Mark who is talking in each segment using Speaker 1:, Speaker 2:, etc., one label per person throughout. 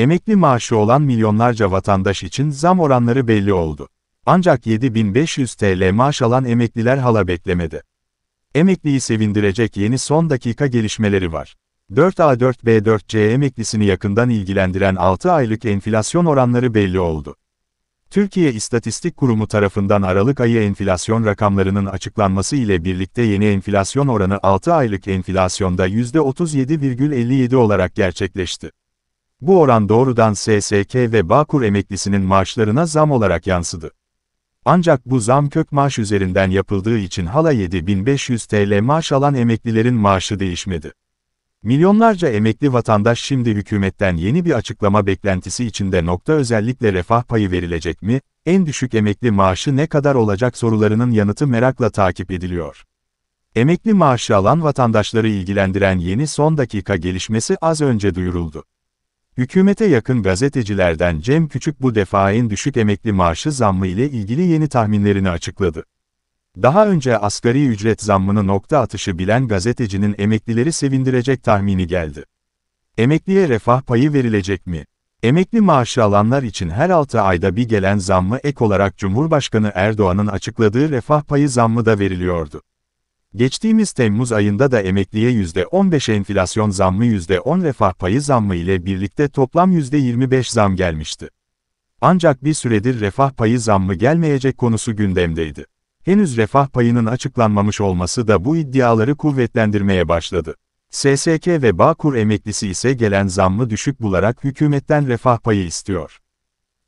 Speaker 1: Emekli maaşı olan milyonlarca vatandaş için zam oranları belli oldu. Ancak 7500 TL maaş alan emekliler hala beklemedi. Emekliyi sevindirecek yeni son dakika gelişmeleri var. 4A4B4C emeklisini yakından ilgilendiren 6 aylık enflasyon oranları belli oldu. Türkiye İstatistik Kurumu tarafından Aralık ayı enflasyon rakamlarının açıklanması ile birlikte yeni enflasyon oranı 6 aylık enflasyonda %37,57 olarak gerçekleşti. Bu oran doğrudan SSK ve Bağkur emeklisinin maaşlarına zam olarak yansıdı. Ancak bu zam kök maaş üzerinden yapıldığı için hala 7500 TL maaş alan emeklilerin maaşı değişmedi. Milyonlarca emekli vatandaş şimdi hükümetten yeni bir açıklama beklentisi içinde nokta özellikle refah payı verilecek mi, en düşük emekli maaşı ne kadar olacak sorularının yanıtı merakla takip ediliyor. Emekli maaşı alan vatandaşları ilgilendiren yeni son dakika gelişmesi az önce duyuruldu. Hükümete yakın gazetecilerden Cem Küçük bu defa en düşük emekli maaşı zammı ile ilgili yeni tahminlerini açıkladı. Daha önce asgari ücret zammını nokta atışı bilen gazetecinin emeklileri sevindirecek tahmini geldi. Emekliye refah payı verilecek mi? Emekli maaşı alanlar için her 6 ayda bir gelen zammı ek olarak Cumhurbaşkanı Erdoğan'ın açıkladığı refah payı zammı da veriliyordu. Geçtiğimiz Temmuz ayında da emekliye %15 enflasyon zammı %10 refah payı zammı ile birlikte toplam %25 zam gelmişti. Ancak bir süredir refah payı zammı gelmeyecek konusu gündemdeydi. Henüz refah payının açıklanmamış olması da bu iddiaları kuvvetlendirmeye başladı. SSK ve Bağkur emeklisi ise gelen zammı düşük bularak hükümetten refah payı istiyor.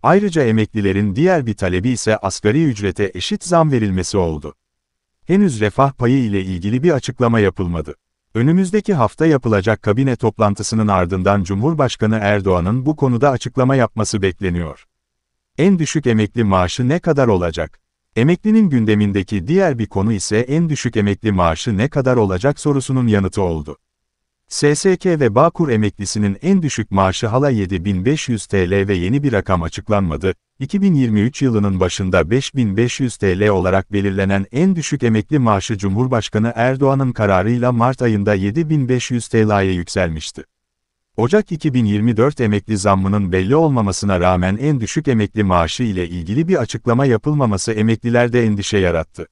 Speaker 1: Ayrıca emeklilerin diğer bir talebi ise asgari ücrete eşit zam verilmesi oldu. Henüz refah payı ile ilgili bir açıklama yapılmadı. Önümüzdeki hafta yapılacak kabine toplantısının ardından Cumhurbaşkanı Erdoğan'ın bu konuda açıklama yapması bekleniyor. En düşük emekli maaşı ne kadar olacak? Emeklinin gündemindeki diğer bir konu ise en düşük emekli maaşı ne kadar olacak sorusunun yanıtı oldu. SSK ve Bağkur emeklisinin en düşük maaşı hala 7500 TL ve yeni bir rakam açıklanmadı. 2023 yılının başında 5500 TL olarak belirlenen en düşük emekli maaşı Cumhurbaşkanı Erdoğan'ın kararıyla Mart ayında 7500 TL'ye yükselmişti. Ocak 2024 emekli zammının belli olmamasına rağmen en düşük emekli maaşı ile ilgili bir açıklama yapılmaması emeklilerde endişe yarattı.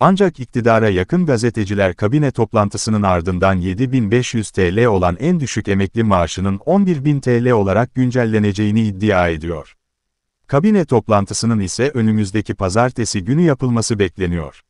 Speaker 1: Ancak iktidara yakın gazeteciler kabine toplantısının ardından 7500 TL olan en düşük emekli maaşının 11.000 TL olarak güncelleneceğini iddia ediyor. Kabine toplantısının ise önümüzdeki pazartesi günü yapılması bekleniyor.